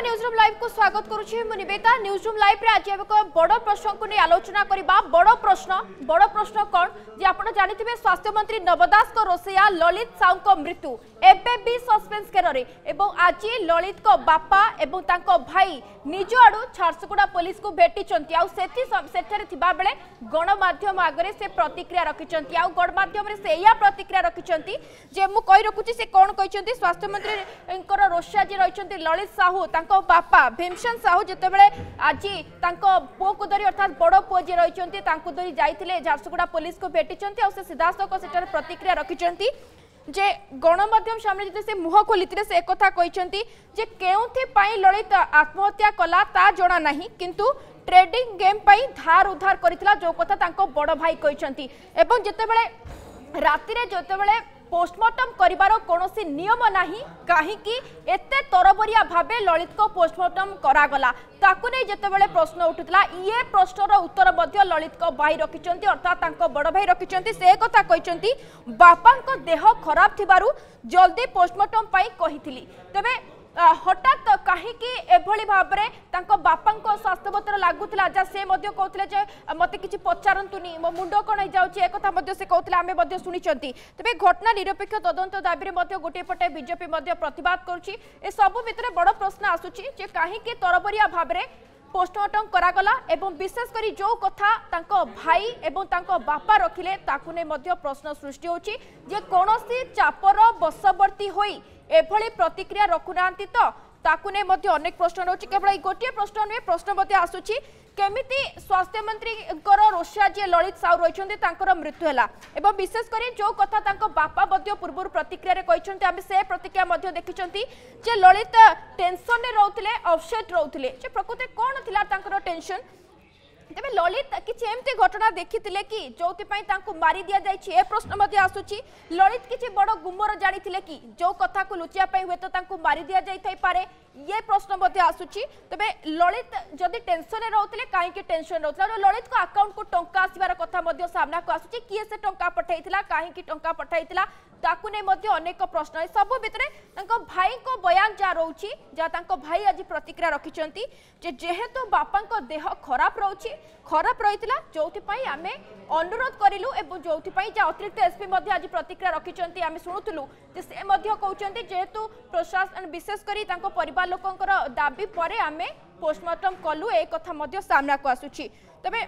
নমস্কার news room live কু স্বাগত করুছি মু নিবেতা নিউজ রুম লাইভ রে আজ এক বড় প্রশ্ন কু নিয়ে আলোচনা করিবা বড় প্রশ্ন বড় প্রশ্ন কোন যে আপনারা জানিথিবে স্বাস্থ্য মন্ত্রী নবদাসক রোসিয়া ললিত সাউঙ্ক মৃত্যু এবে বি সসপেন্স কেনরে এবং আজ ললিতক বাপা এবং তাঙ্ক ভাই নিজ আড়ু ঝারসুগুড়া পুলিশ কু ভেটিছন্তি আউ সেতি সেঠারে থিবা বেলে গণমাধ্যম আগরে সে প্রতিক্রিয়া রাখিছন্তি আউ গণমাধ্যমরে সে এইয়া প্রতিক্রিয়া রাখিছন্তি যে মু কই রাখুছি সে কোন কইছন্তি স্বাস্থ্য মন্ত্রীঙ্কর রোসিয়া যে রইছন্তি ললিত সাহু তাঙ্ক বাপা ভীমসেন সাহু যেতবে আজ তাঁক পুকু ধরি অর্থাৎ বড় পুয় যে রয়েছেন তাঁকু ধরি যাই ঝারসুগুড়া পুলিশকে ভেটিছেন আসে সিধাসলখ সেটার প্রতিক্রিয়া রাখিছেন যে গণমাধ্যম সামনে যেতে সে মুহ খোলিলে সে একথা কিন্তু যে কেউপাই ললিত আত্মহত্যা কলা তা জনা না কিন্তু ট্রেডিং গেম পাই ধার উদ্ধার করেছিল যে কথা তাঁর বড় ভাই কিন্তু এবং যেতবে রাতে যেতবে পোস্টমর্টম করিবার কোণী নিয়ম না কী এতে তরবরিয়া ভাবে ললিতক পোস্টমর্টম করাগলা তাকে নিয়ে যেতবে প্রশ্ন উঠুলা ইয়ে প্রশ্নর উত্তর মধ্যে ললিতক ভাই রকিছেন অর্থাৎ তাঁর বড় ভাই রকিছেন সে কথা কিন্তু বাপাঙ্ক দেহ খারাপ থাকার জলদি পোস্টমর্টম পাই তবে হঠাৎ কাহিকি এভাবে ভাবে তাঁর বাপাঙ্ স্বাস্থ্যপত্র লাগুলা যা সে কৌলে যে মতো কিছু পচারতুনি মো মুন্ড কণ হয়ে যাচ্ছে একথা সে কৌলে আমি শুনেছেন তবে ঘটনা নিরপেক্ষ তদন্ত দাবি গোটিয়ে পটে বিজেপি প্রতবাদ করছে এসবু ভিতরে বড় প্রশ্ন আসুচি যে কাহিকি তরবরিয়া ভাবে পোস্টমর্টম করাগলা এবং বিশেষ করে যে কথা তাঁক ভাই এবং তাঁক বাপা রখিলে তাকে প্রশ্ন সৃষ্টি হচ্ছে যে কোণী চাপর বশবর্তী হয়ে এভাবে প্রতিক্রিয়া রখুনা তো তাকে নিয়ে অনেক প্রশ্ন রয়েছে কেবল এই গোটিয়ে প্রশ্ন নুহে প্রশ্ন মধ্যে আসুচি কেমিতি স্বাস্থ্যমন্ত্রীঙ্কর রোষা যে ললিত সাউ রয়েছেন তাঁর মৃত্যু হল এবং বিশেষ করে যে কথা তাঁর বাপা পূর্ব প্রতিক্রিয়ায় কিন্তু আমি সে প্রতিক্রিয়া দেখিছেন যে ললিত টেনশনে রোলে অফসেট রোলে যে প্রকৃতি কোণ লা তাঁর টেনশন तेज ललित किसी घटना देखी कि जो मारी दि जाए प्रश्न आसूरी ललित किसी बड़ गुमर जाणी कि जो कथ को लुचापी हे तो मारी दि जाए ये प्रश्न आसूरी तेज ललित जदि टेनसन रोते कहीं टेनसन रोते ललित अकाउंट को टाँग आसवर कथना को आसूरी किए से टाँग पठाई कहीं टाँग पठाई ताकूक प्रश्न सब भितर भाई को बयान जहाँ रोचे जहाँ भाई आज प्रतिक्रिया रखी जे जेहेतु बापा देह खराब रोच खराब रही जो आम अनुरोध करलु जो अतिरिक्त एसपी आज प्रतिक्रिया रखिं शुणुलु से जेहेतु प्रशासन विशेषकर पर लोकर दाबी पर आम पोस्टमर्टम कलु एक सामना को आसुची तेरे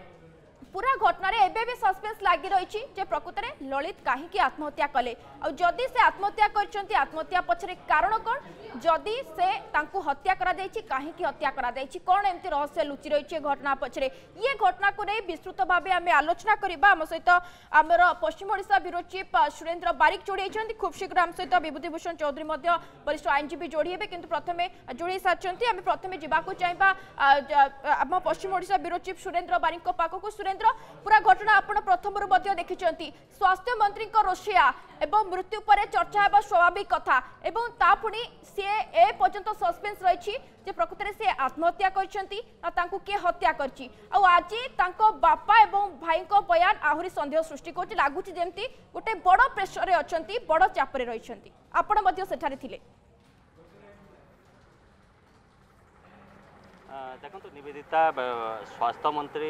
पूरा घटना एवं भी सस्पेन्स लगी रही प्रकृत में ललित कहीं आत्महत्या कले যদি সে আত্মহত্যা করছেন আত্মহত্যা পছরে কারণ কণ যদি সে তাঁকু হত্যা করা যাইছি কাহিকি হত্যা করা যাইছি কোণ এমতি রহস্য লুচি রয়েছে ঘটনা পছরে ইয়ে ঘটনাকে নিয়ে বিস্তৃত ভাবে আমি আলোচনা করা আম সহ আমার পশ্চিম ওড়শা ব্যুরো চিফ সুরেন্দ্র বারিক যোড়াইছেন খুব শীঘ্র আম সহ বিভূতিভূষণ চৌধুরী বরিষ্ঠ আইনজীবী যোড়ি হবে কিন্তু প্রথমে যোড়াই সারি আমি প্রথমে যা চাইবা আম পশ্চিম ওড়শা ব্যুরো চিফ সুরেন্দ্র বারিক পাখক সুরেন্দ্র পুরা ঘটনা আপনার প্রথমর দেখিছেন স্বাস্থ্যমন্ত্রী রোষিয়া এবং মৃত্যু পরে চর্চা হওয়া স্বাভাবিক কথা এবং তা পুঁ সি এ পর্যন্ত সসপেন্স রয়েছে যে প্রকৃতরে সে আত্মহত্যা করছেন না তাঁকু কে হত্যা করছি আজি তাঁক বাপা এবং ভাইঙ্ক বয়ান আহরি সন্দেহ সৃষ্টি করছে লাগুছে যেমতি গোটে বড় প্রেসরে অনেক বড় চাপরে রয়েছেন আপনার সেঠারে লে দেখুন নিবেদিতা স্বাস্থ্যমন্ত্রী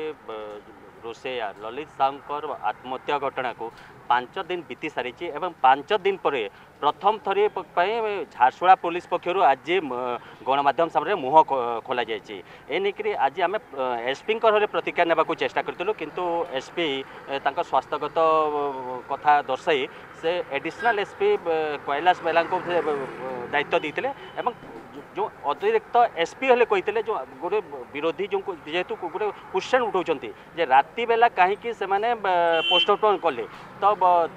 ରୋଷେୟା ଲଲିତ ସାହୁଙ୍କର ଆତ୍ମହତ୍ୟା ଘଟଣାକୁ ପାଞ୍ଚ ଦିନ ବିତି ସାରିଛି ଏବଂ ପାଞ୍ଚ ଦିନ ପରେ ପ୍ରଥମ ଥର ପାଇଁ ଝାରସୁଗୁଡ଼ା ପୋଲିସ ପକ୍ଷରୁ ଆଜି ଗଣମାଧ୍ୟମ ସାମ୍ନାରେ ମୁହଁ ଖୋଲାଯାଇଛି ଏ ନେଇକରି ଆଜି ଆମେ ଏସ୍ପିଙ୍କ ଘରେ ପ୍ରତିକ୍ରିୟା ନେବାକୁ ଚେଷ୍ଟା କରିଥିଲୁ କିନ୍ତୁ ଏସ୍ପି ତାଙ୍କ ସ୍ୱାସ୍ଥ୍ୟଗତ କଥା ଦର୍ଶାଇ ସେ ଏଡିସନାଲ୍ ଏସ୍ପି କୈଳାସ ବେଲାଙ୍କୁ ଦାୟିତ୍ୱ ଦେଇଥିଲେ ଏବଂ जो अतिरिक्त एसपी ହେଲେ କହିଥିଲେ ଯେଉଁ ଗୋଟେ ବିରୋଧୀ ଯେଉଁ ଯେହେତୁ ଗୋଟେ उठाऊँच जे ଯେ बेला कहीं से पोस्टपोन कले तो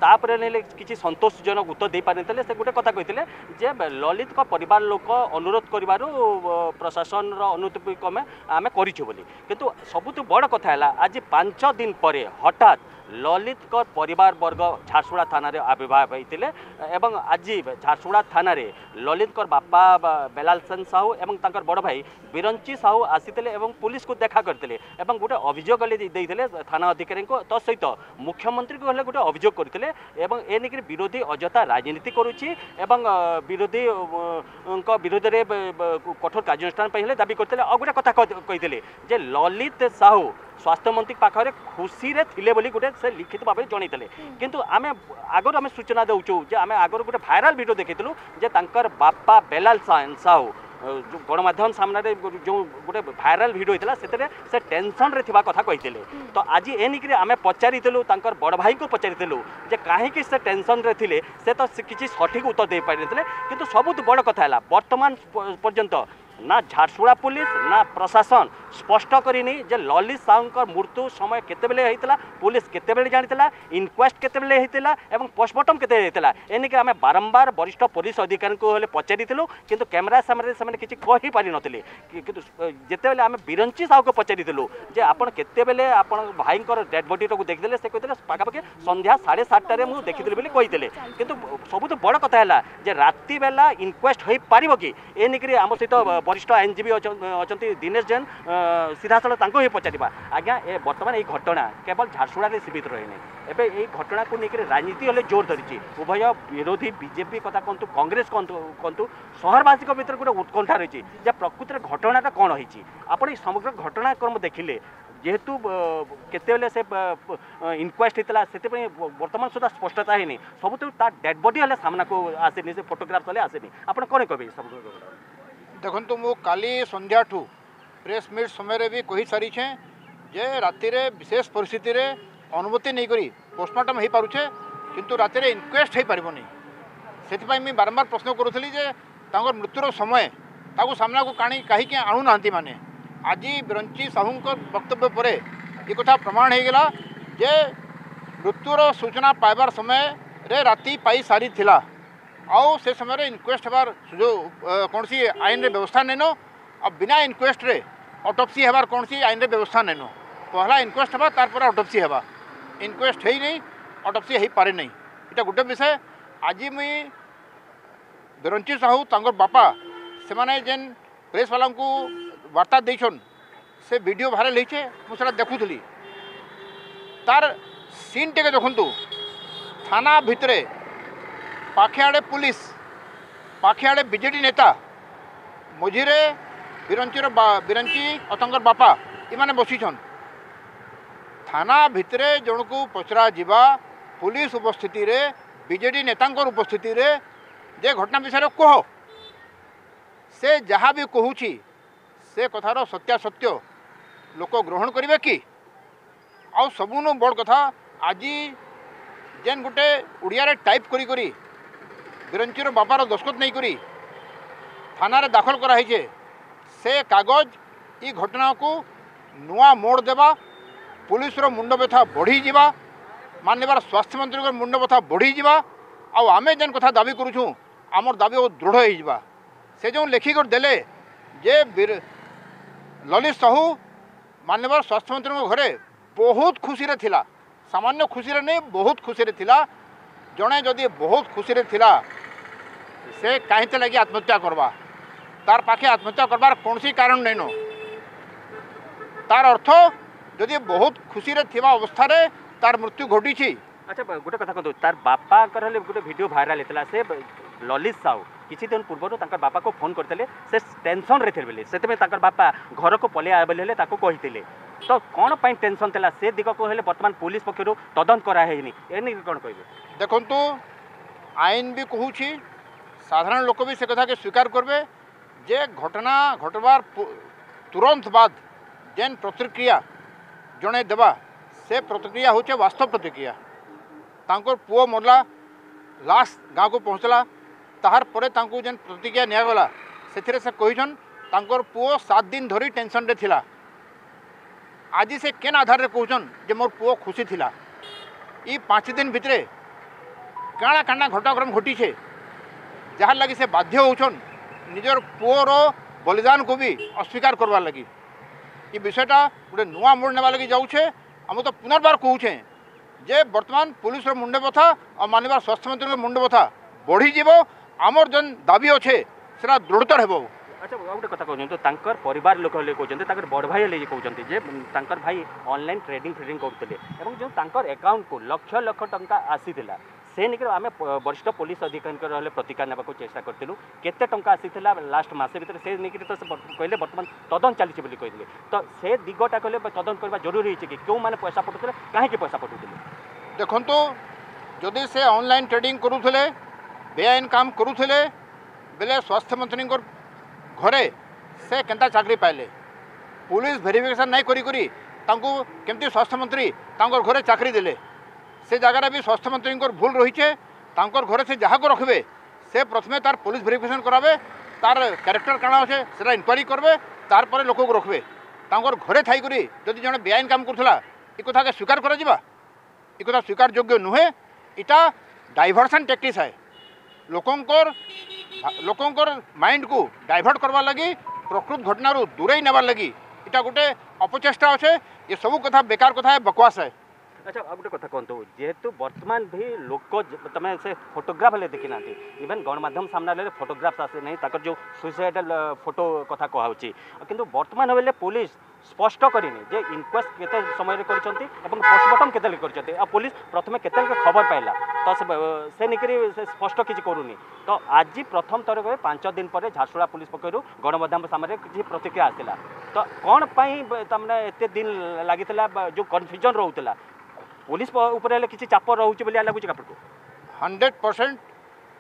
तापर किसी सतोषजनक उत्तर दे पारि से गोटे कथा कही जे ललित पर लोक अनुरोध कर प्रशासन अनुमति कमे ଆମେ କରିଛୁ ବୋଲି କିନ୍ତୁ ସବୁଠୁ ବଡ଼ କଥା ହେଲା ଆଜି ପାଞ୍ଚ ଦିନ ପରେ ହଠାତ୍ ললিতকর পরিবারবর্গ ঝারসুড়া থানার আবির্ভাব হয়েছিল এবং আজ ঝারসুড়া থানার ললিতকর বাপা বেলালসেন সাহু এবং তাঁর বড় ভাই বিরঞ্চি সাহু আসিলে এবং পুলিশকে দেখা করে এবং গোটে অভিযোগ দিয়ে থানা অধিকারী তসহিত মুখ্যমন্ত্রী হলে গোটে অভিযোগ করে এবং এ নিয়ে বিরোধী অযথা রাজনীতি করুছি এবং বিরোধী বিরোধে কঠোর কার্যানুষ্ঠান হলে দাবি করলে আগে কথা কে যে ললিত সাহু ସ୍ୱାସ୍ଥ୍ୟମନ୍ତ୍ରୀ ପାଖରେ ଖୁସିରେ ଥିଲେ ବୋଲି ଗୋଟେ ସେ ଲିଖିତ ଭାବରେ ଜଣାଇଥିଲେ କିନ୍ତୁ ଆମେ ଆଗରୁ ଆମେ ସୂଚନା ଦେଉଛୁ ଯେ ଆମେ ଆଗରୁ ଗୋଟେ ଭାଇରାଲ୍ ଭିଡ଼ିଓ ଦେଖିଥିଲୁ ଯେ ତାଙ୍କର ବାପା ବେଲାଲ ସାହୁ ଗଣମାଧ୍ୟମ ସାମ୍ନାରେ ଯେଉଁ ଗୋଟେ ଭାଇରାଲ ଭିଡ଼ିଓ ହେଇଥିଲା ସେଥିରେ ସେ ଟେନସନରେ ଥିବା କଥା କହିଥିଲେ ତ ଆଜି ଏ ନେଇକିରି ଆମେ ପଚାରିଥିଲୁ ତାଙ୍କର ବଡ଼ ଭାଇଙ୍କୁ ପଚାରିଥିଲୁ ଯେ କାହିଁକି ସେ ଟେନସନରେ ଥିଲେ ସେ ତ କିଛି ସଠିକ୍ ଉତ୍ତର ଦେଇପାରିନଥିଲେ କିନ୍ତୁ ସବୁଠୁ ବଡ଼ କଥା ହେଲା ବର୍ତ୍ତମାନ ପର୍ଯ୍ୟନ୍ତ না ঝারসুগুড়া পুলিশ না প্রশাসন স্পষ্ট করিনি যে ললিত সাউঙ্কর মৃত্যু সময় কেতবে হয়েছিল পুলিশ কেতবে জাঁলা ইনকোয়েস্ট কেতবে হয়েছিল এবং পোস্টমর্টম কেতবে হয়েছিল এনেকি আমি বারম্বার বরিষ্ঠ পুলিশ অধিকারী হলে পচারিলু কিন্তু ক্যামেরা সামনে সে কিছু কহিপারি নথিলে কিন্তু যেতবে আমি বিরঞ্চি সাহুকে পচারিলু যে আপনার কেতবে আপনার ভাইঙ্কর ডেড বডিটাকে দেখিদেলে সে কে পাখাপাখি সন্ধ্যা সাড়ে সাতটার মু দেখিলি বলে কে কিন্তু সবুঠ বড় কথা হল যে রাতে বেলা ইনকোয়েস্ট হয়ে পাব কি এ নেই আমার সহ বরিষ্ঠ আইনজীবী অনেক দীনেশ জেন সিধাসলখ তাঁকু হি পচারা আজ্ঞা এ বর্তমান এই ঘটনা কেবল ঝারসুগুড়ার সীমিত রয়েনি এবে এই ঘটনাকে নিয়ে রাজনীতি হলে জোর ধরিছি উভয় বিরোধী বিজেপি কথা কুহতু কংগ্রেস কুহতু সহরবাসী ভিতরে গোটে উৎকণ্ঠা রয়েছে যে প্রকৃতির ঘটনাটা কম হয়েছে আপনার এই সমগ্র ঘটনাক্রম দেখলে যেহেতু কেতবে সে ইনকোয়াস্ট হয়েছিল সেপাই বর্তমান সুদ্ধা স্পষ্টতা হয়নি সবুজ তার ডেড বডি হলে সামনাকু আসেনি সে ফটোগ্রাফ হলে আসেনি আপনার কোণ কবে সব देखु तो मु काली संध्या प्रेस मीट समय भी कही सारी छे जे राति विशेष परिस्थिति रे अनुमति नहीं करी पोस्टमार्टम हो पारे किंतु राति इनक्वेस्ट हो पार्बनी से बारंबार प्रश्न करूली मृत्युर समय ताको सामना को काणी कहीं आणुना मैंने आज ब्रंची साहू वक्तव्य पर एक प्रमाण हो गला जे मृत्युर सूचना पाइबार समय रे राती पाई सारी थिला आउ से समय इनक्वेस्ट हबार जो कौन सी आईन व्यवस्था नैनो आ बिना इनक्वेस्ट रे अटोपसी हबार कौन सी आईन व्यवस्था नैनो पहला इनक्वेस्ट हबा तार पर अटोपसी हबा इनक्वेस्ट हेई नहीं अटोपसी हेई पारे नै इटा गुटे विषय आज मुई दरंची साहू तांगर बापा से माने जेन प्रेस वाला को वार्ता देछन से वीडियो वायरल हेछे मु देखु थली तार सीन टेके देखंतु थाना भितरे પાખિયાડે પોલીસ પાખિયાડે બીજેડી નેતા ମଝିରେ ବିରଞ୍ଚିର ବିରଞ୍ଚି ଅତଙ୍କର ବାପା ଏମାନେ ବସିଛନ୍ ଥାନା ଭିତରେ ଜଣକୁ ପଚରାଯିବା ପୁଲିସ ଉପସ୍ଥିତିରେ ବିଜେଡ଼ି ନେତାଙ୍କର ଉପସ୍ଥିତିରେ ଯେ ଘଟଣା ବିଷୟରେ କୁହ ସେ ଯାହା ବି କହୁଛି ସେ କଥାର ସତ୍ୟାସତ୍ୟ ଲୋକ ଗ୍ରହଣ କରିବେ କି ଆଉ ସବୁନୁ ବଡ଼ କଥା ଆଜି ଯେନ୍ ଗୋଟେ ଓଡ଼ିଆରେ ଟାଇପ୍ କରି କରି ବିରଞ୍ଚିର ବାପାର ଦସ୍ତଖତ ନେଇକରି ଥାନାରେ ଦାଖଲ କରାହେଇଛେ ସେ କାଗଜ ଇ ଘଟଣାକୁ ନୂଆ ମୋଡ଼ ଦେବା ପୁଲିସର ମୁଣ୍ଡ ବ୍ୟଥା ବଢ଼ିଯିବା ମାନିବାର ସ୍ୱାସ୍ଥ୍ୟମନ୍ତ୍ରୀଙ୍କର ମୁଣ୍ଡ ବ୍ୟଥା ବଢ଼ିଯିବା ଆଉ ଆମେ ଯେନ୍ କଥା ଦାବି କରୁଛୁଁ ଆମର ଦାବି ଆଉ ଦୃଢ଼ ହେଇଯିବା ସେ ଯେଉଁ ଲେଖିକରି ଦେଲେ ଯେ ଲଲିତ ସାହୁ ମାନିବାର ସ୍ୱାସ୍ଥ୍ୟମନ୍ତ୍ରୀଙ୍କ ଘରେ ବହୁତ ଖୁସିରେ ଥିଲା ସାମାନ୍ୟ ଖୁସିରେ ନେଇ ବହୁତ ଖୁସିରେ ଥିଲା ଜଣେ ଯଦି ବହୁତ ଖୁସିରେ ଥିଲା ସେ କାହିଁଥି ଲାଗି ଆତ୍ମହତ୍ୟା କରବା ତାର ପାଖେ ଆତ୍ମହତ୍ୟା କରବାର କୌଣସି କାରଣ ନାଇଁନ ତାର ଅର୍ଥ ଯଦି ବହୁତ ଖୁସିରେ ଥିବା ଅବସ୍ଥାରେ ତାର ମୃତ୍ୟୁ ଘଟିଛି ଆଚ୍ଛା ଗୋଟେ କଥା କୁହନ୍ତୁ ତାର ବାପାଙ୍କର ହେଲେ ଗୋଟେ ଭିଡ଼ିଓ ଭାଇରାଲ୍ ହେଇଥିଲା ସେ ଲଲିତ ସାହୁ କିଛି ଦିନ ପୂର୍ବରୁ ତାଙ୍କର ବାପାକୁ ଫୋନ୍ କରିଥିଲେ ସେ ଟେନସନ୍ରେ ଥିଲେ ବୋଲି ସେଥିପାଇଁ ତାଙ୍କର ବାପା ଘରକୁ ପଳେଇ ବୋଲି ହେଲେ ତାକୁ କହିଥିଲେ ତ କ'ଣ ପାଇଁ ଟେନସନ୍ ଥିଲା ସେ ଦିଗକୁ ହେଲେ ବର୍ତ୍ତମାନ ପୋଲିସ ପକ୍ଷରୁ ତଦନ୍ତ କରାହେଇନି ଏ ନେଇକି କ'ଣ କହିବେ देखु आईन भी कह साधारण लोक भी से कथा के स्वीकार करेंगे जे घटना घटवार तुरंत बाद जेन प्रतिक्रिया जड़े देवा से प्रतिक्रिया हूँ वास्तव प्रतिक्रिया तांकर पुओ मरला लास्ट गाँव को पहुँचला तहारे जेन प्रतिक्रिया निगला से कहीन तर पुओ सात दिन धरी टेनसन आज से केन आधार कहछन जो मोर पुओ खुशी ये पाँच दिन भितर କାଣା କାଣା ଘଟଣାକ୍ରମ ଘଟିଛେ ଯାହାର ଲାଗି ସେ ବାଧ୍ୟ ହେଉଛନ୍ ନିଜର ପୁଅର ବଳିଦାନକୁ ବି ଅସ୍ୱୀକାର କରବାର୍ ଲାଗି ଏ ବିଷୟଟା ଗୋଟେ ନୂଆ ମୋଡ଼ ନେବା ଲାଗି ଯାଉଛେ ଆମେ ତ ପୁନର୍ବାର କହୁଛେ ଯେ ବର୍ତ୍ତମାନ ପୋଲିସର ମୁଣ୍ଡ ବଥା ଆଉ ମାନିବାର ସ୍ୱାସ୍ଥ୍ୟ ମନ୍ତ୍ରୀଙ୍କ ମୁଣ୍ଡ ବଥା ବଢ଼ିଯିବ ଆମର ଯେନ୍ ଦାବି ଅଛେ ସେଟା ଦୃଢ଼ତର ହେବ আচ্ছা আর গোটে কথা কোথাও তাঁর পরিবার লোক হলে কোথাও তাঁর বড় ভাই হলে কোথাও যে তাঁর ভাই অনলাইন ট্রেডিং ফ্রেডিং করুলে এবং যে তাঁর একাউন্টকু লক্ষ লক্ষ টঙ্কা আসি ସେ ନେଇକରି ଆମେ ବରିଷ୍ଠ ପୋଲିସ ଅଧିକାରୀଙ୍କର ହେଲେ ପ୍ରତିକାର ନେବାକୁ ଚେଷ୍ଟା କରିଥିଲୁ କେତେ ଟଙ୍କା ଆସିଥିଲା ଲାଷ୍ଟ ମାସ ଭିତରେ ସେ ନେଇକରି ତ କହିଲେ ବର୍ତ୍ତମାନ ତଦନ୍ତ ଚାଲିଛି ବୋଲି କହିଥିଲେ ତ ସେ ଦିଗଟା କହିଲେ ତଦନ୍ତ କରିବା ଜରୁରୀ ହେଇଛି କି କେଉଁମାନେ ପଇସା ପଠୁଥିଲେ କାହିଁକି ପଇସା ପଠୁଥିଲେ ଦେଖନ୍ତୁ ଯଦି ସେ ଅନଲାଇନ୍ ଟ୍ରେଡିଂ କରୁଥିଲେ ବେଆଇନ କାମ କରୁଥିଲେ ବେଲେ ସ୍ୱାସ୍ଥ୍ୟମନ୍ତ୍ରୀଙ୍କର ଘରେ ସେ କେନ୍ତା ଚାକିରି ପାଇଲେ পুলিশ ভেরিফিকেশন নাই করি করি তাঁকু কেমতি স্বাস্থ্যমন্ত্রী তাঁর ঘরে চাকরি দেলে ସେ ଜାଗାରେ ବି ସ୍ୱାସ୍ଥ୍ୟମନ୍ତ୍ରୀଙ୍କର ଭୁଲ ରହିଛେ ତାଙ୍କର ଘରେ ସେ ଯାହାକୁ ରଖିବେ ସେ ପ୍ରଥମେ ତାର ପୋଲିସ ଭେରିଫିକେସନ୍ କରାବେ ତାର କ୍ୟାରେକ୍ଟର କାଣା ଅଛେ ସେଟା ଇନକ୍ୱାରି କରିବେ ତାରପରେ ଲୋକକୁ ରଖିବେ ତାଙ୍କର ଘରେ ଥାଇକରି ଯଦି ଜଣେ ବେଆଇନ କାମ କରୁଥିଲା ଏ କଥାକେ ସ୍ୱୀକାର କରାଯିବା ଏ କଥା ସ୍ୱୀକାର ଯୋଗ୍ୟ ନୁହେଁ ଏଇଟା ଡାଇଭର୍ସନ୍ ଟେକ୍ଟିକ୍ସ ହେ ଲୋକଙ୍କର ଲୋକଙ୍କର ମାଇଣ୍ଡକୁ ଡାଇଭର୍ଟ କରବାର୍ ଲାଗି ପ୍ରକୃତ ଘଟଣାରୁ ଦୂରେଇ ନେବାର୍ ଲାଗି ଏଇଟା ଗୋଟେ ଅପଚେଷ୍ଟା ଅଛେ ଏସବୁ କଥା ବେକାର କଥା ହେ ବକୱାସ ହେ আচ্ছা ଆଉ ଗୋଟେ କଥା କୁହନ୍ତୁ ଯେହେତୁ ବର୍ତ୍ତମାନ ବି ଲୋକ ତମେ ସେ ଫଟୋଗ୍ରାଫ ହେଲେ ଦେଖିନାହାନ୍ତି ଇଭେନ୍ ଗଣମାଧ୍ୟମ ସାମ୍ନାରେ ହେଲେ ଫଟୋଗ୍ରାଫ୍ସ ଆସେ ନାହିଁ ତାଙ୍କର ଯେଉଁ ସୁଇସାଇଡାଲ ଫଟୋ କଥା କୁହାହେଉଛି କିନ୍ତୁ ବର୍ତ୍ତମାନ ହେଲେ ପୋଲିସ ସ୍ପଷ୍ଟ କରିନି ଯେ ଇନକ୍ୱାଷ୍ଟ କେତେ ସମୟରେ କରିଛନ୍ତି ଏବଂ ପୋଷ୍ଟମର୍ଟମ୍ କେତେବେଳେ କରିଛନ୍ତି ଆଉ ପୋଲିସ ପ୍ରଥମେ କେତେବେଳେ ଖବର ପାଇଲା ତ ସେ ନେଇକରି ସେ ସ୍ପଷ୍ଟ କିଛି କରୁନି ତ ଆଜି ପ୍ରଥମ ଥର କରି ପାଞ୍ଚ ଦିନ ପରେ ଝାରସୁଗୁଡ଼ା ପୋଲିସ ପକ୍ଷରୁ ଗଣମାଧ୍ୟମ ସାମ୍ନାରେ କିଛି ପ୍ରତିକ୍ରିୟା ଆସିଲା ତ କ'ଣ ପାଇଁ ତାମାନେ ଏତେ ଦିନ ଲାଗିଥିଲା ଯେଉଁ କନଫ୍ୟୁଜନ୍ ରହୁଥିଲା पुलिस उपरे हेले चाप रोचे लगुच लागुछि आपनको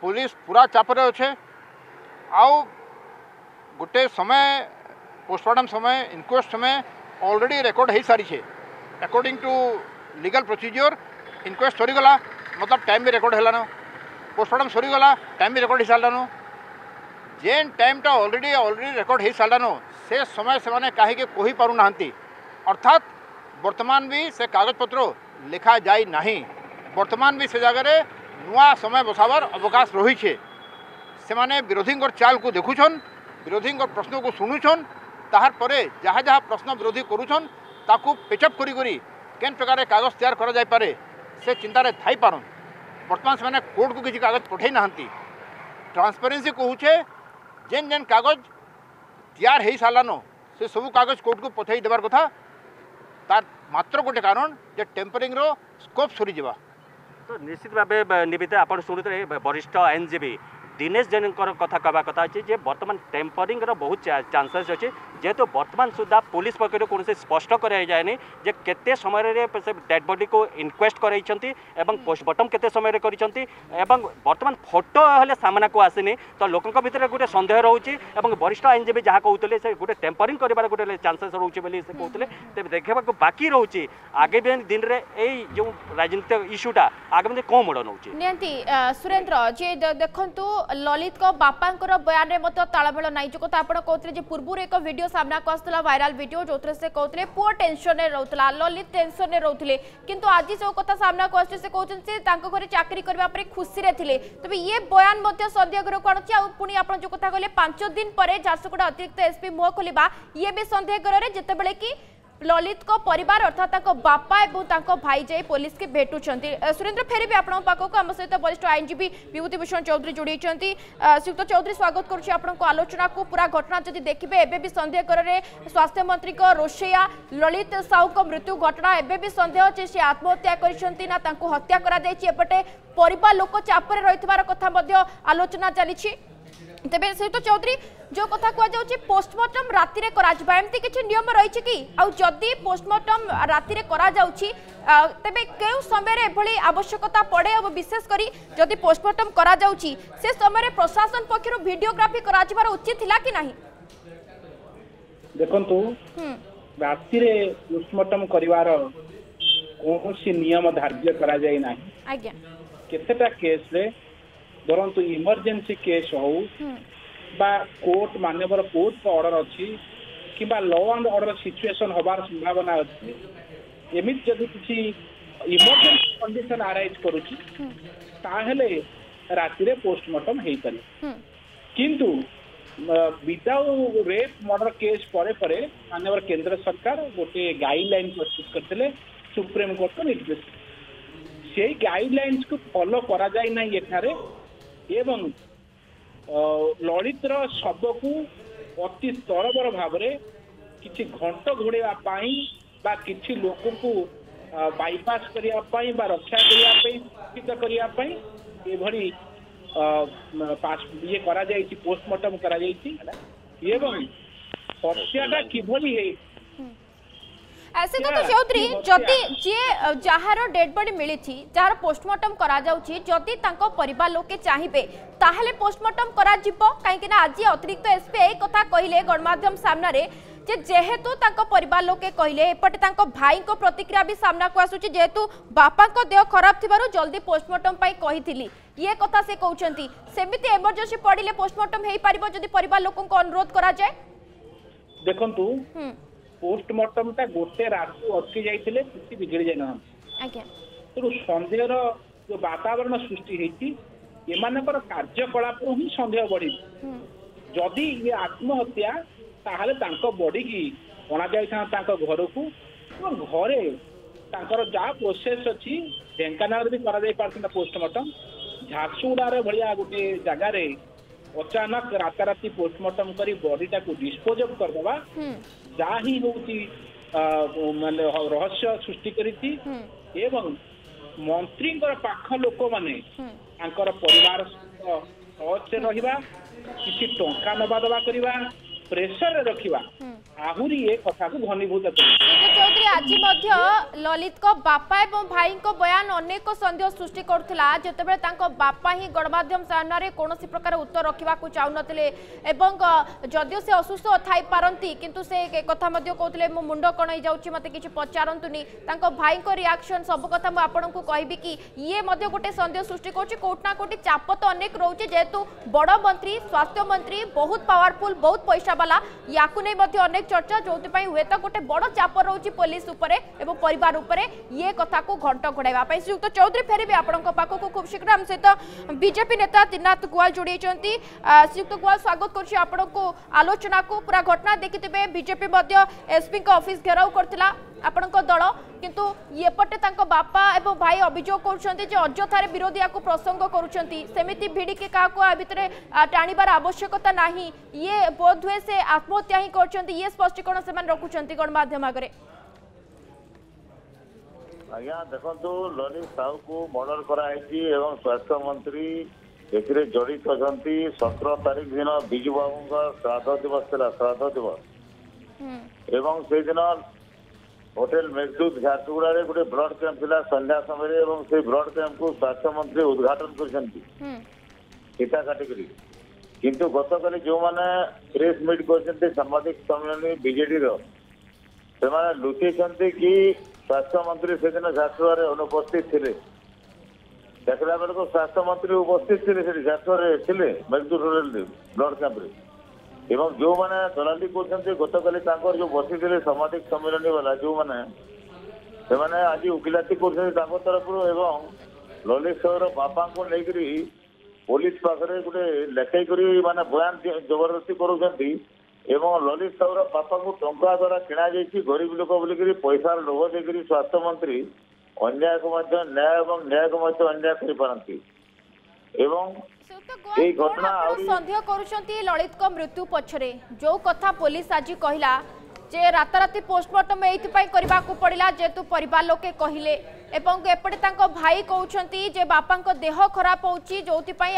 पुलिस पूरा चाप रे अछि आउ गोटे समय पोस्टमार्टम समय इनक्वेस्ट समय ऑलरेडी रेकर्ड हो सारी है according to legal procedure inquest सरीगला मतलब टाइम भी रेकर्ड होलान पोस्टमार्टम सरीगला टाइम भी रेकर्ड हो सारानु जेन टा अलरेडी अलरेडी रेकर्ड हो सारानु से समय से कहीं पार ना अर्थात बर्तमान भी से कागज पत्र लिखा जाए ना बर्तमान भी से जगह नुआ समय बसवार अवकाश रही है से मैंने विरोधी चाल को देखुन विरोधी प्रश्न को शुणुन तहार जहा जा प्रश्न विरोधी करुन ताकि पेचअप करके प्रकार कागज तैयार कर पारे से चिंतार थी बर्तमान से कोर्ट को किसी कागज पठे ना ट्रांसपेरेन्सी कहे जेन जेन कागज तैयार हो सारान से सबू कागज कोर्ट को पठे देवार कथा তার মাত্র গোটে কারণ যে টেম্পরিংর স্কোপ সরিযা তো নিশ্চিত ভাবে নিবেদিতা আপনার শুনে বরিষ্ঠ আইনজীবী દિનેશ જૈનકર કથા કહેવા કથા છે જે બર્તમાન ટેમ્પરિંગર બહુ ચાન્સેસ અછે જેહેતુ બર્તમાન સુધા પોલીસ પક્ષરૂ કୌણસી સ્પષ્ટ କରାଯାଇନି ଯେ କେତେ ସମୟରେ ସେ ଡେଡ୍ ବଡିକୁ ଇନକ୍ୱେଷ୍ଟ କରାଇଛନ୍ତି ଏବଂ ପୋଷ୍ଟମର୍ଟମ୍ କେତେ ସମୟରେ କରିଛନ୍ତି ଏବଂ ବର୍ତ୍ତମାନ ଫଟୋ ହେଲେ ସାମ୍ନାକୁ ଆସିନି ତ ଲୋକଙ୍କ ଭିତରେ ଗୋଟେ ସନ୍ଦେହ ରହୁଛି ଏବଂ ବରିଷ୍ଠ ଆଇନଜୀବୀ ଯାହା କହୁଥିଲେ ସେ ଗୋଟେ ଟେମ୍ପରିଂ କରିବାର ଗୋଟେ ଚାନ୍ସେସ୍ ରହୁଛି ବୋଲି ସେ କହୁଥିଲେ ତେବେ ଦେଖିବାକୁ ବାକି ରହୁଛି ଆଗାମୀ ଦିନରେ ଏଇ ଯେଉଁ ରାଜନୀତିକ ଇସ୍ୟୁଟା ଆଗାମୀ କ'ଣ ମୋଡ଼ ନେଉଛି ନିହାତି ସୁରେନ୍ଦ୍ର ଯେ ଦେଖନ୍ତୁ ललित बापा बयान में तालमेल नाई जो कथा तो आपड़ कहते पूर्व एक भिड सामना को आसाला भाइराल भिड जो से कहते पुओ टेनसन रोला ललित टेनसन रोते कि आज जो कथा तो सामना को आसे कहते घर चाकरी करने खुशी थे तेज ये बयान सन्देह घर को आणुच्छे आप जो कथा तो कहले पांच दिन पर झारसुगुड़ा अतिरिक्त एसपी मुह खोल ये भी सन्देह घर जितेबले कि ललित पर अर्थात बापा एवं भाई जाई पुलिस के भेटुछन्ति सुरेन्द्र फेर भी आपन सहित वरिष्ठ आईनजीवी विभूति भूषण चौधरी जोड़ श्रीयुक्त चौधरी स्वागत करूछि आलोचना को पूरा घटना जदि देखिबे एबे भी संदेह कररे स्वास्थ्य मंत्री को ललित साहू को मृत्यु घटना एवं भी संदेह जे से आत्महत्या करिसन्ति ना ताको करा दैछि एपटे लोक चापरे रहितबार कथा मध्य आलोचना चली তবে সৈত চৌধুরী যে কথা যাচ্ছে পোস্টমর্টম রাতে করা এমতি কিছু নিয়ম রয়েছে কি যদি পোস্টমর্টম রাতে করা যাচ্ছে তবে কেউ সময় এভাবে আবশ্যকতা পড়ে এবং বিশেষ করে যদি পোস্টমর্টম করা যাচ্ছে সে সময় প্রশাসন পক্ষ ভিডিওগ্রাফি করা যাবার উচিত লা কি না দেখন্তু রাতে পোস্টমর্টম করিবার কোনসি নিয়ম ধার্য করা যায় না আজ্ঞা কেতেটা কেসরে ବରନ୍ତୁ ଇମର୍ଜେନ୍ସି କେସ୍ ହଉ ବା କୋର୍ଟ ମାନ୍ୟବର କୋର୍ଟଙ୍କ ଅର୍ଡର ଅଛି କିମ୍ବା ଲ ଆଣ୍ଡ ଅର୍ଡର ସିଚୁଏସନ ହବାର ସମ୍ଭାବନା ଅଛି ଏମିତି ଯଦି କିଛି ଇମର୍ଜେନ୍ସି କଣ୍ଡିସନ ଆରାଇଜ କରୁଛି ତାହେଲେ ରାତିରେ ପୋଷ୍ଟମର୍ଟମ ହେଇପାରିବ କିନ୍ତୁ ବିଦାଉ ରେପ୍ ମର୍ଡର କେସ୍ ପରେ ପରେ ମାନ୍ୟବର କେନ୍ଦ୍ର ସରକାର ଗୋଟିଏ ଗାଇଡଲାଇନ ପ୍ରସ୍ତୁତ କରିଥିଲେ ସୁପ୍ରିମକୋର୍ଟଙ୍କ ନିର୍ଦ୍ଦେଶ ସେଇ ଗାଇଡଲାଇନ୍ସକୁ ଫଲୋ କରାଯାଇ ନାହିଁ ଏଠାରେ ଏବଂ ଲଳିତର ଶବକୁ ଅତି ତରବର ଭାବରେ କିଛି ଘଣ୍ଟ ଘୋଡ଼େଇବା ପାଇଁ ବା କିଛି ଲୋକଙ୍କୁ ବାଇପାସ୍ କରିବା ପାଇଁ ବା ରକ୍ଷା କରିବା ପାଇଁ ଶିକ୍ଷିତ କରିବା ପାଇଁ ଏଭଳି ଇଏ କରାଯାଇଛି ପୋଷ୍ଟମର୍ଟମ କରାଯାଇଛି ଏବଂ ହତ୍ୟାଟା କିଭଳି ହେଇଛି ସେକଥା ଚୌଧୁରୀ ଯଦି ଯିଏ ଯାହାର ଡେଡ୍ ବଡି ମିଳିଛି ଯାହାର ପୋଷ୍ଟମର୍ଟମ କରାଯାଉଛି ଯଦି ତାଙ୍କ ପରିବାର ଲୋକେ ଚାହିଁବେ ତାହେଲେ ପୋଷ୍ଟମର୍ଟମ କରାଯିବ କାହିଁକିନା ଆଜି ଅତିରିକ୍ତ ଏସ୍ପି ଏ କଥା କହିଲେ ଗଣମାଧ୍ୟମ ସାମ୍ନାରେ যে যেহেতু তাঙ্ক পরিবার লোকে কহিলে এপটে তাঙ্ক ভাইঙ্ক প্রতিক্রিয়া বি সামনাকু আসুচি যেহেতু বাপাঙ্ক দেহ খারাপ থিবারু জলদি পোস্টমর্টম পাই কহিছিলি ইয়ে কথা সে কউচন্তি সেমিতি এমর্জেন্সি পড়িলে পোস্টমর্টম হেই পারিব যদি পরিবার লোকଙ୍କୁ অনুরোধ করা যায় দেখন্তু ପୋଷ୍ଟମର୍ଟମଟା ଗୋଟେ ରାତି ଅଟକି ଯାଇଥିଲେ କିଛି ବିଗିଡି ଯାଇନାହାନ୍ତି ତେଣୁ ସନ୍ଦେହର ଯୋଉ ବାତାବରଣ ସୃଷ୍ଟି ହେଇଛି ଏମାନଙ୍କର କାର୍ଯ୍ୟକଳାପରୁ ହିଁ ସନ୍ଦେହ ବଢିଛି ଯଦି ଇଏ ଆତ୍ମହତ୍ୟା ତାହେଲେ ତାଙ୍କ ବଡିକି ଅଣାଯାଇଥାନ୍ତା ତାଙ୍କ ଘରକୁ ଏବଂ ଘରେ ତାଙ୍କର ଯାହା ପ୍ରୋସେସ୍ ଅଛି ଢେଙ୍କାନାଳରେ ବି କରାଯାଇ ପୋଷ୍ଟମର୍ଟମ୍ ପୋଷ୍ଟମର୍ଟମ ଝାରସୁଗୁଡ଼ାର ଭଳିଆ ଗୋଟିଏ ଜାଗାରେ ଅଚାନକ ରାତାରାତି ପୋଷ୍ଟମର୍ଟମ କରି ବଡିଟାକୁ ଡିସ୍ପୋଜ କରିଦେବା ଯାହା ହିଁ ହେଉଛି ମାନେ ରହସ୍ୟ ସୃଷ୍ଟି କରିଛି ଏବଂ ମନ୍ତ୍ରୀଙ୍କର ପାଖ ଲୋକମାନେ ତାଙ୍କର ପରିବାର ସହିତ ସହଜରେ ରହିବା କିଛି ଟଙ୍କା ନେବା ଦେବା କରିବା प्रेशर रखिबा आहुरी ए कथा को घनीभूत कर सीके चौधरी आज मध्य ललित को बापा एवं भाई को बयान अनेक संदेह सृष्टि करथला जते तांको बापा ही गण माध्यम सामना रे कोनोसी प्रकार उत्तर रखिबा को चाहु नथले एवं जदियो से असुस्थ थाई पारंती किंतु से एक कथा मध्य कोथले मु मुंडो कणई जाउ मते किछ पचारंतुनी तांको भाई को रिएक्शन सब कथा मु आपन को कहबी कि ये मध्य गोटे संदेह सृष्टि कर छी कोटना कोटी चापत अनेक रहू जेतु बड़ मंत्री स्वास्थ्य मंत्री बहुत पावरफुल बहुत पैसा सुरक्षावाला या चर्चा जो हे तो गोटे बड़ चाप रोच पुलिस पर ये कथ को घंट घोड़ाइवाई श्रीयुक्त चौधरी फेरबे आप खूब शीघ्र आम सहित बीजेपी नेता दिननाथ गोआल जोड़ श्रीयुक्त गोआल स्वागत कर आलोचना को पूरा घटना देखिथे बीजेपी एसपी ऑफिस घेराव कर आपण दल कि येपटे बापा और भाई अभोग कर विरोधी या प्रसंग करमती भिड़िके क्या भितर टाणी आवश्यकता ना ये बोध हुए से आत्महत्या ही कर स्पष्टीकरण से रखुंत गणमाध्यम आगे आज्ञा देखु ललित साहू को मर्डर कराई स्वास्थ्य मंत्री एथे जड़ित अच्छा सतर तारीख दिन विजु बाबू श्राद्ध दिवस श्राद्ध दिवस से হোটেল ମେଘଦୂତ ଝାରସୁଗୁଡ଼ାରେ ଗୋଟେ ବ୍ଲଡ କ୍ୟାମ୍ପ ଥିଲା ସନ୍ଧ୍ୟା ସମୟରେ ଏବଂ ସେଇ ବ୍ଲଡ କ୍ୟାମ୍ପକୁ ସ୍ୱାସ୍ଥ୍ୟ ମନ୍ତ୍ରୀ ଉଦ୍ଘାଟନ କରିଛନ୍ତି ସୀତା କାଟିକରି କିନ୍ତୁ ଗତକାଲି ଯେଉଁମାନେ ପ୍ରେସ୍ ମିଟ୍ କରିଛନ୍ତି ସାମ୍ବାଦିକ ସମ୍ମିଳନୀ ବିଜେଡିର ସେମାନେ ଲୁଚିଛନ୍ତି କି ସ୍ୱାସ୍ଥ୍ୟମନ୍ତ୍ରୀ ସେଦିନ ଝାରସୁଗୁଡ଼ାରେ ଅନୁପସ୍ଥିତ ଥିଲେ ଦେଖିଲା ବେଳକୁ ସ୍ୱାସ୍ଥ୍ୟ ମନ୍ତ୍ରୀ ଉପସ୍ଥିତ ଥିଲେ ସେଠି ଝାରସୁଗୁଡ଼ାରେ ଥିଲେ ମେଘଦୂତ ହୋଟେଲ ବ୍ଲଡ କ୍ୟାମ୍ପରେ এবং যো মানে চললি কোজন্তি গতকালি তাংকর যে বছি দিলে সামাজিক সম্মেলন বিলা যো মানে সে মানে আজি উকিলাতি কোজন্তি যাবতরপুর এবং ললেশ্বরৰ বাবা কো নেগৰি পুলিশ পাকৰে গুলে লেখাই কৰি মানে ভয়ান্তি জৱৰদস্তি কৰোচেନ୍ତି এবং ললिश्वৰৰ বাবা কো টম্পা দ্বাৰা চিণা যায়েছি গৰীব লোক বুলি কৰি পয়সাৰ লগত নেগৰি স্বায়ত্তমন্ত্ৰী অন্যায়ৰ মাজত ন্যায় আৰু ন্যায়গত অন্যায় কৰে পৰନ୍ତି এবং এই ঘটনা সন্দেহ করছেন ললিত মৃত্যু পছরে যে কথা পুলিশ আজ কহিলা যে রাতারাতি পোস্টমর্টম এইপাই করা পড়া যেহেতু পরিবার লোকে কহিলে এবং এপটে তাঁর ভাই কৌঁচ যে বাপাঙ্ দেহ খরাপ হচ্ছে যে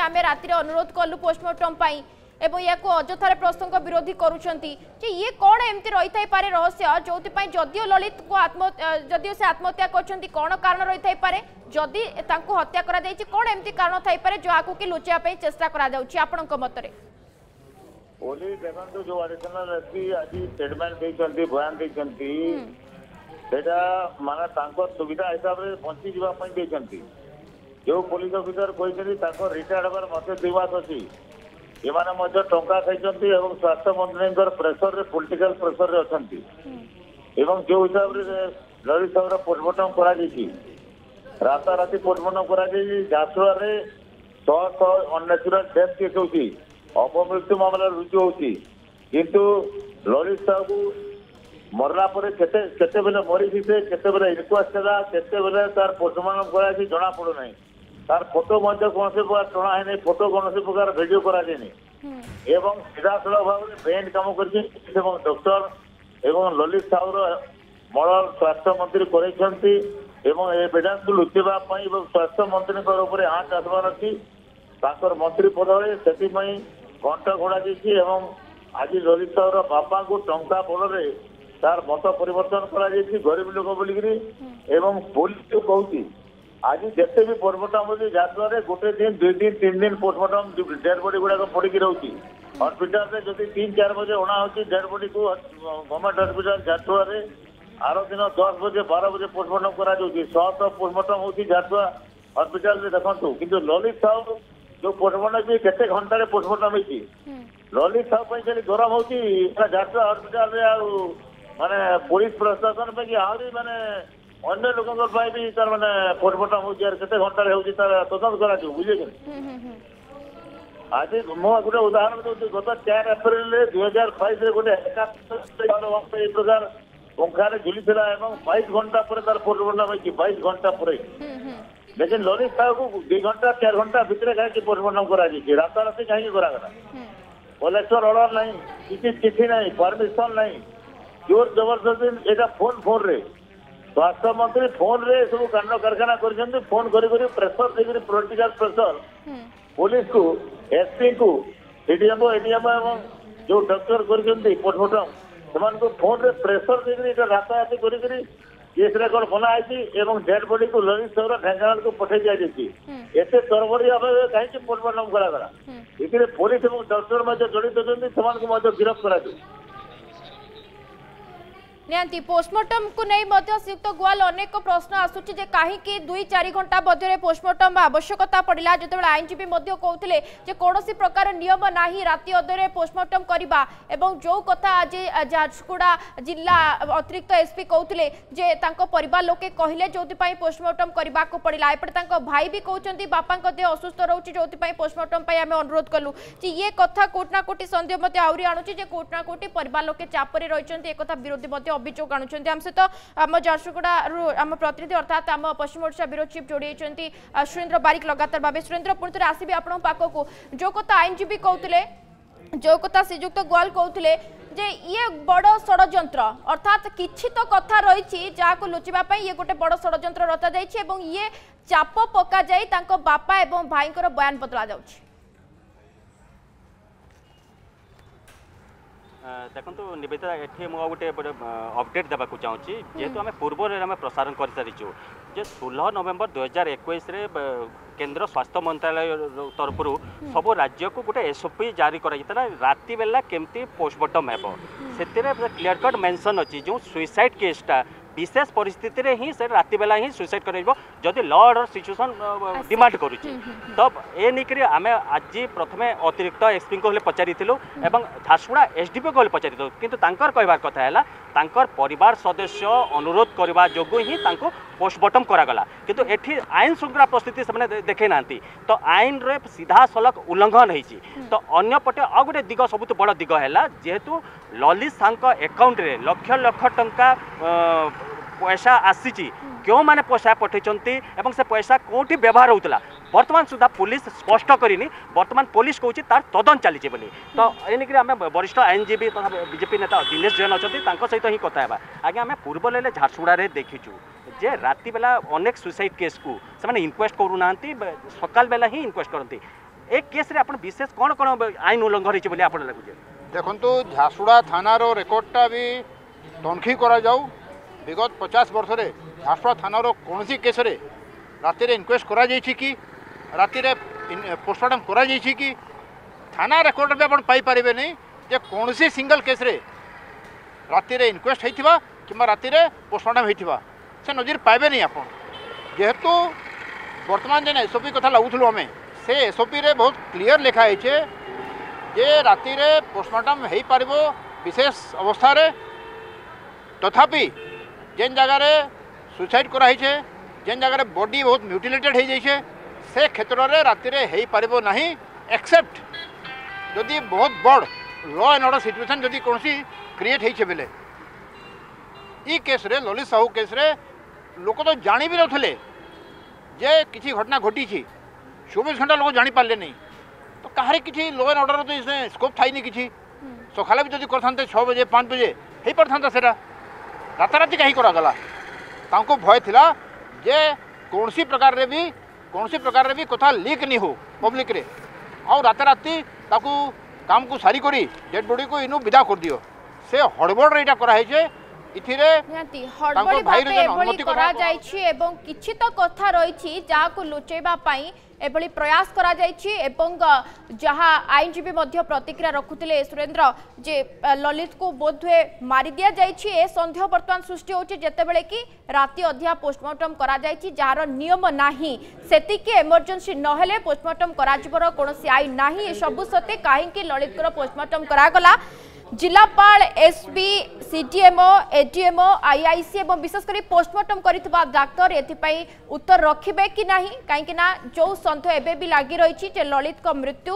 আমি রাতে অনুরোধ কলু পোস্টমর্টম পাই এবং ইয়াকু অযথার প্রশ্নক বিরোধী করছেন যে ইয়ে কোণ এমতি রইথাইপারে রহস্য যেপা যদিও ললিত আত্ম যদিও সে আত্মহত্যা করছেন কোণ কারণ রইথাইপারে যদি তাঁকু হত্যা করা যাইছে কোণ এমতি কারণ থাইপারে যাহাকু কি লুচাইয়া পাই চেষ্টা করা যাচ্ছে আপনার মতরে ওলি দেখন্তু যে আডিশনাল এসপি আজি স্টেটমেন্ট দেইছন্তি বয়ান দেইছন্তি সেটা মানে তাঁকর সুবিধা হিসাবে বঞ্চি যাওয়া পাই দেইছন্তি যে পুলিশ অফিসর কইছন্তি তাঁকর রিটায়ার্ড হবার মাত্র দুই মাস অছি ଏମାନେ ମଧ୍ୟ ଟଙ୍କା ଖାଇଛନ୍ତି ଏବଂ ସ୍ୱାସ୍ଥ୍ୟ ମନ୍ତ୍ରୀଙ୍କର ପ୍ରେସରରେ ପୋଲିଟିକାଲ ପ୍ରେସରରେ ଅଛନ୍ତି ଏବଂ ଯେଉଁ ହିସାବରେ ଲଳିତ ସାହୁର ପୋଟମଟମ କରାଯାଇଛି ରାତାରାତି ପୋଟମଟମ କରାଯାଇଛି ଝାରସୁଆରେ ଶହ ଶହ ଅନ୍ୟାଚୁରାଲ ଡେଥ୍ କେସ୍ ହେଉଛି ଅପମୃତ୍ୟୁ ମାମଲା ରୁଜୁ ହେଉଛି କିନ୍ତୁ ଲଳିତ ସାହୁକୁ ମରିଲା ପରେ କେତେ କେତେବେଳେ ମରିଯିବେ କେତେବେଳେ ଇନକ୍ୱାଷ୍ଟ ହେଲା କେତେବେଳେ ତାର ପୋଟମଟମ କରାଯାଇଛି ଜଣାପଡ଼ୁନାହିଁ তার ଫଟୋ ମଧ୍ୟ କୌଣସି ପ୍ରକାର ଟଣା ହେଇନି ଫଟୋ କୌଣସି ପ୍ରକାର ଭିଡିଓ କରାଯାଇନି ଏବଂ ସିଧାସଳଖ ଭାବରେ ବ୍ରେନ୍ କାମ କରିଛନ୍ତି ଏବଂ ଡକ୍ଟର ଏବଂ ଲଲିତ ସାହୁର ମଳ ସ୍ୱାସ୍ଥ୍ୟ ମନ୍ତ୍ରୀ କରେଇଛନ୍ତି ଏବଂ ଏ ବେଦାକୁ ଲୁଚିବା ପାଇଁ ଏବଂ ସ୍ୱାସ୍ଥ୍ୟ ମନ୍ତ୍ରୀଙ୍କ ଉପରେ ଆଞ୍ଚ ଆସିବାର ଅଛି ତାଙ୍କର ମନ୍ତ୍ରୀ ପଦରେ ସେଥିପାଇଁ ଘଣ୍ଟ ଘୋଡ଼ାଯାଇଛି ଏବଂ ଆଜି ଲଲିତ ସାହୁର ବାପାଙ୍କୁ ଟଙ୍କା ବଳରେ ତାର ମତ ପରିବର୍ତ୍ତନ କରାଯାଇଛି ଗରିବ ଲୋକ ବୋଲିକିରି ଏବଂ ପୋଲିସ କହୁଛି ଆଜି ଯେତେ ବି ପୋଷ୍ଟମର୍ଟମ ହେଉଛି ଯାହାଦ୍ୱାରା ଗୋଟେ ଦିନ ଦୁଇ ଦିନ ତିନି ଦିନ ପୋଷ୍ଟମର୍ଟମ ଡେଡ୍ ବଡି ଗୁଡାକ ପଡିକି ରହୁଛି ହସ୍ପିଟାଲରେ ଯଦି ତିନି ଚାରି ବଜେ ଅଣା ହେଉଛି ଡେଡ୍ ବଡିକୁ ଗଭର୍ଣ୍ଣମେଣ୍ଟ ହସ୍ପିଟାଲ ଝାରସୁଆରେ ଆର ଦିନ ଦଶ ବଜେ ବାର ବଜେ ପୋଷ୍ଟମର୍ଟମ କରାଯାଉଛି ସହତ ପୋଷ୍ଟମର୍ଟମ ହେଉଛି ଝାରସୁଆ ହସ୍ପିଟାଲରେ ଦେଖନ୍ତୁ କିନ୍ତୁ ଲଲିତ ସାହୁ ଯୋଉ ପୋଷ୍ଟମର୍ଟମ ବି କେତେ ଘଣ୍ଟାରେ ପୋଷ୍ଟମର୍ଟମ ହେଇଛି ଲଲିତ ସାହୁ ପାଇଁ ଖାଲି ଗରମ ହେଉଛି ଝାରସୁଆ ହସ୍ପିଟାଲରେ ଆଉ ମାନେ ପୋଲିସ ପ୍ରଶାସନ ପାଇଁ ଆହୁରି ମାନେ ଅନ୍ୟ ଲୋକଙ୍କ ପାଇଁ ବି ତାର ମାନେ ପରିବର୍ତ୍ତନ ହେଉଛି ଆର୍ କେତେ ଘଣ୍ଟାରେ ହେଉଛି ତାର ତଦନ୍ତ କରାଯିବ ବୁଝିଲେ କି ଆଜି ମୁଁ ଗୋଟେ ଉଦାହରଣ ଦେଉଛି ଗତ ଚାରି ଏପ୍ରିଲରେ ଦୁଇ ହଜାର ବାଇଶରେ ଗୋଟେ ଏ ପ୍ରକାର ପଙ୍ଖାରେ ଝୁଲିଥିଲା ଏବଂ ବାଇଶ ଘଣ୍ଟା ପରେ ତାର ପରିବର୍ତ୍ତନ ହୋଇଛି ବାଇଶ ଘଣ୍ଟା ପରେ ଲେକିନ ଲଲିତ ସାହୁକୁ ଦୁଇ ଘଣ୍ଟା ଚାରି ଘଣ୍ଟା ଭିତରେ କାହିଁକି ପରିବର୍ତ୍ତନ କରାଯାଇଛି ରାତାରାତି କାହିଁକି କରାଗଲା କଲେକ୍ଟର ଅର୍ଡର ନାହିଁ କିଛି ଚିଠି ନାହିଁ ପରମିଶନ ନାହିଁ ଜୋର ଜବରଦସ୍ତି ଏଇଟା ଫୋନ୍ ଫୋନ୍ରେ স্বরাষ্ট্র মন্ত্রী ফোন রে সব কারখানা কারখানা করছন্দ ফোন করি করি প্রেসার দি গরি প্রটিকার প্রেসার পুলিশ কো এসপি কো ডিটিএপি ডিটিএমা যে ডাক্তার করছন্দি পটপটো সমন কো ফোন রে প্রেসার দি গরি রাত আতি করি করি যেস রে কল ফোন আইছি এবং হেড বডি কো লারিস সরা খাঙ্গাল কো পঠাই দিয়া দিছি এতে সরবরি অভাবে काही কি ফরমান করা করা ইপরে পুলিশ এবং দসর মধ্যে জড়িত তদন্তি সমন কো মধ্যে গ্রেফতার করা ନିହାତି ପୋଷ୍ଟମର୍ଟମକୁ ନେଇ ମଧ୍ୟ ଶ୍ରୀଯୁକ୍ତ ଗୁଆଲ ଅନେକ ପ୍ରଶ୍ନ ଆସୁଛି ଯେ କାହିଁକି ଦୁଇ ଚାରି ଘଣ୍ଟା ମଧ୍ୟରେ ପୋଷ୍ଟମର୍ଟମ ଆବଶ୍ୟକତା ପଡ଼ିଲା ଯେତେବେଳେ ଆଇନଜୀବୀ ମଧ୍ୟ କହୁଥିଲେ ଯେ କୌଣସି ପ୍ରକାର ନିୟମ ନାହିଁ ରାତି ଅଧରେ ପୋଷ୍ଟମର୍ଟମ କରିବା ଏବଂ ଯେଉଁ କଥା ଆଜି ଝାରସୁଗୁଡ଼ା ଜିଲ୍ଲା ଅତିରିକ୍ତ ଏସ୍ପି କହୁଥିଲେ ଯେ ତାଙ୍କ ପରିବାର ଲୋକେ କହିଲେ ଯେଉଁଥିପାଇଁ ପୋଷ୍ଟମର୍ଟମ କରିବାକୁ ପଡ଼ିଲା ଏପଟେ ତାଙ୍କ ଭାଇ ବି କହୁଛନ୍ତି ବାପାଙ୍କ ଦେହ ଅସୁସ୍ଥ ରହୁଛି ଯେଉଁଥିପାଇଁ ପୋଷ୍ଟମର୍ଟମ ପାଇଁ ଆମେ ଅନୁରୋଧ କଲୁ ଯେ ଇଏ କଥା କୋଉଠି ନା କୋଉଠି ସନ୍ଦେହ ମଧ୍ୟ ଆହୁରି ଆଣୁଛି ଯେ କୋଉଠି ନା କୋଉଠି ପରିବାର ଲୋକେ ଚାପରେ ରହିଛନ୍ତି ଏକଥା ବିରୋଧୀ ମଧ୍ୟ ଅଭିଯୋଗ ଆଣୁଛନ୍ତି ଆମ ସହିତ ଆମ ଝାରସୁଗୁଡ଼ାରୁ ଆମ ପ୍ରତିନିଧି ଅର୍ଥାତ୍ ଆମ ପଶ୍ଚିମ ଓଡ଼ିଶା ବ୍ୟୁରୋ ଚିଫ୍ ଯୋଡ଼ି ହୋଇଛନ୍ତି ସୁରେନ୍ଦ୍ର ବାରିକ ଲଗାତାର ଭାବେ ସୁରେନ୍ଦ୍ର ପୁଣି ଥରେ ଆସିବି ଆପଣଙ୍କ ପାଖକୁ ଯେଉଁ କଥା ଆଇନଜୀବୀ କହୁଥିଲେ ଯେଉଁ କଥା ଶ୍ରୀଯୁକ୍ତ ଗୋଆଲ କହୁଥିଲେ যে ইয়ে বড় ষড়যন্ত্র অর্থাৎ কিছু তো কথা রয়েছে যা লুচিবা ইয়ে গোটে বড় ষড়যন্ত্র রচা যাই এবং ইয়ে চাপ পকা যাই তাঁক বাপা এবং ভাইঙ্কর বয়ান বদলা যাচ্ছে ଦେଖନ୍ତୁ ନିବେଦିତା ଏଠି ମୁଁ ଆଉ ଗୋଟେ ଅପଡ଼େଟ୍ ଦେବାକୁ ଚାହୁଁଛି ଯେହେତୁ ଆମେ ପୂର୍ବରୁ ଆମେ ପ୍ରସାରଣ କରିସାରିଛୁ ଯେ ଷୋହଳ ନଭେମ୍ବର ଦୁଇହଜାର ଏକୋଇଶରେ କେନ୍ଦ୍ର ସ୍ୱାସ୍ଥ୍ୟ ମନ୍ତ୍ରାଳୟ ତରଫରୁ ସବୁ ରାଜ୍ୟକୁ ଗୋଟେ ଏସ୍ଓପି ଜାରି କରାଯାଇଥିଲା ରାତି ବେଲା କେମିତି ପୋଷ୍ଟମର୍ଟମ୍ ହେବ ସେଥିରେ କ୍ଲିୟର କଟ୍ ମେନ୍ସନ୍ ଅଛି ଯେଉଁ ସୁଇସାଇଡ୍ କେସ୍ଟା বিশেষ পরিস্থিতিরে হি সে রাতে বেলা হি সুইসাইড করে করাইব যদি ল অর্ডার সিচুয়েশন ডিমান্ড করুচি তো এ নেইকি আমি আজি প্রথমে অতিরিক্ত এসপি কু হলে পচারিলু এবং ঝাসুড়া এসডিপি কু হলে পচারিলু কিন্তু তাঁকর কহবার কথা হল তাঁকর পরিবার সদস্য অনুরোধ করা যোগু হি তাঁকু পোস্টমর্টম করা গলা কিন্তু এটি আইন শৃঙ্খলা প্রস্তুতি সে দেখে না তো আইন রে সিধা সলক উল্লঙ্ঘন হয়েছি তো অন্যপটে আউ গোটে দিগ সবু বড় দিগ হল যেহেতু ললিত সাংক একাউন্টরে লক্ষ লক্ষ টঙ্কা পয়সা আসিছি কেউ মানে পয়সা পঠাইছেন এবং সে পয়সা কোটি ব্যবহার হচ্ছিল বর্তমান সুদ্ধা পুলিশ স্পষ্ট করিনি বর্তমান পুলিশ কৌছি তার তদন্ত চালছে বলে তো এনেক আমি বরিষ্ঠ আইনজীবী তথা বিজেপি নেতা দীনেশ জৈন অনেক সহিত হি কথা হওয়া আজ্ঞা আমি পূর্ব লেলে ঝারসুগুড়ার দেখিছু যে রাতে বেলা অনেক সুইসাইড কেস কু সে ইনকোয়েস্ট করু না সকাল বেলা হি ইনকোয়েস্ট করতে এ কেসে আপনার বিশেষ কোণ কোণ আইন উল্লঙ্ঘন হয়েছে বলে আপনার লাগুছে দেখুন ঝারসুগুড়া থানার রেকর্ডটা বি তনখি করা যাও বিগত ପଚାଶ ବର୍ଷରେ ଝାରସୁଗୁଡ଼ା ଥାନାର କୌଣସି କେସ୍ରେ ରାତିରେ ଇନକ୍ୱେଷ୍ଟ କରାଯାଇଛି କି ରାତିରେ ପୋଷ୍ଟମର୍ଟମ୍ କରାଯାଇଛି କି ଥାନା ରେକର୍ଡ଼ ବି ଆପଣ ପାଇପାରିବେନି ଯେ କୌଣସି ସିଙ୍ଗଲ କେସ୍ରେ ରାତିରେ ଇନକ୍ୱେଷ୍ଟ ହେଇଥିବା କିମ୍ବା ରାତିରେ ପୋଷ୍ଟମର୍ଟମ୍ ହେଇଥିବା ସେ ନଜିର ପାଇବେନି ଆପଣ ଯେହେତୁ ବର୍ତ୍ତମାନ ଯେନ୍ ଏସ୍ଓପି କଥା ଲାଗୁଥିଲୁ ଆମେ ସେ ଏସ୍ଓପିରେ ବହୁତ କ୍ଲିଅର ଲେଖା ହେଇଛେ ଯେ ରାତିରେ ପୋଷ୍ଟମର୍ଟମ୍ ହେଇପାରିବ ବିଶେଷ ଅବସ୍ଥାରେ ତଥାପି যেন জায়গায় সুইসাইড করা হয়েছে যেন জায়গায় বডি বহুত মিউটিলেটেড হয়ে যাইছে সে ক্ষেত্রে রাতে হয়েপারিব না একসেপ্ট যদি বহুত বড় ল এন্ড অর্ডর সিচুয়েসন যদি কোণী ক্রিয়েট হয়েছে বেলে ই কেস্রে ললিত সাহু কেস্রে লোক তো জাঁবি নথিলে যে কিছু ঘটনা ঘটিছি চব্বিশ ঘন্টা লোক জাঁপারে না তো কাহারি কিছু ল এন্ড অর্ডর তো স্কোপ থাইনি কিছু সকালে যদি করতে ছ বজে পাঁচ বজে হয়ে পারিথা সেটা रातारात कहीं करगला भय था जे कौन प्रकार कौन सी प्रकार भी कथा लिक नहीं हो पब्लिक रे आताराति काम को सारी करी डेड बॉडी को इनु विदा कर दियो से हड़बड़ रेटा करा हे इथिरे हड़बड़ी भाबे एवली करा जाई छी एवं किछि त कथा रही छी जा लुचेबा पाई এভাবে প্রয়াস করা যাইছি এবং যাহা আইনজীবী মধ্য প্রতিক্রিয়া রাখুলে সুরেন্দ্র যে ললিতকু বোধহুয়ে মারি দিয়া যাইছি এ সন্দেহ বর্তমান সৃষ্টি হচ্ছে যেতবে কি রাতে অধিয়া পোস্টমর্টম করা যাইছি যার নিয়ম না সেটিকি এমর্জেন্সি নহলে পোস্টমর্টম করা কোণী আইন না এসবু সত্ত্বে কাহিকি ললিতকর পোস্টমর্টম করা গলা ଜିଲ୍ଲାପାଳ ଏସ୍ପି ସିଡିଏମ୍ଓ ଏଡିଏମ୍ଓ ଆଇଆଇସି ଏବଂ ବିଶେଷ କରି ପୋଷ୍ଟମର୍ଟମ କରିଥିବା ଡାକ୍ତର ଏଥିପାଇଁ ଉତ୍ତର ରଖିବେ କି ନାହିଁ କାହିଁକି ନା ଯେଉଁ ସନ୍ଦେହ ଏବେ ବି ଲାଗି ରହିଛି ଯେ ଲଳିତଙ୍କ ମୃତ୍ୟୁ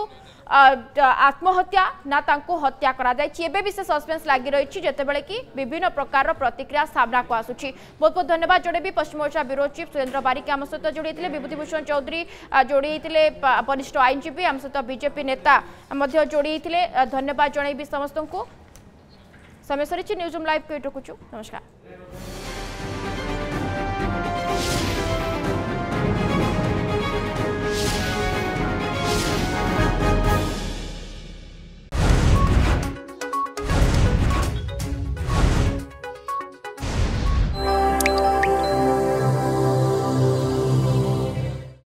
आत्महत्या ना तांको हत्या करा जाय एबे भी से सस्पेंस लागि रही जेते बेले कि विभिन्न प्रकार रो प्रतिक्रिया सामना को आसुछि बहुत बहुत धन्यवाद जोड़े भी पश्चिम ओडिशा ब्यूरो चीफ सुरेंद्र बारिक आम सहित जोड़े भूषण चौधरी जोड़े वरिष्ठ आईनजीवी आम सहित बीजेपी नेता जोड़े धन्यवाद जनइबी समस्त समय सरी न्यूज लाइव को रखुचु नमस्कार